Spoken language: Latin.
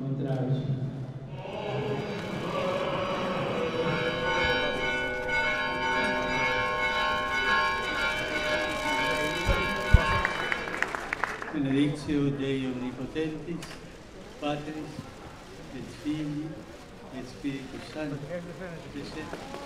Contrarios. Benedictio Dei omnipotentis, Patris, et Filii, et Spiritus Sancti.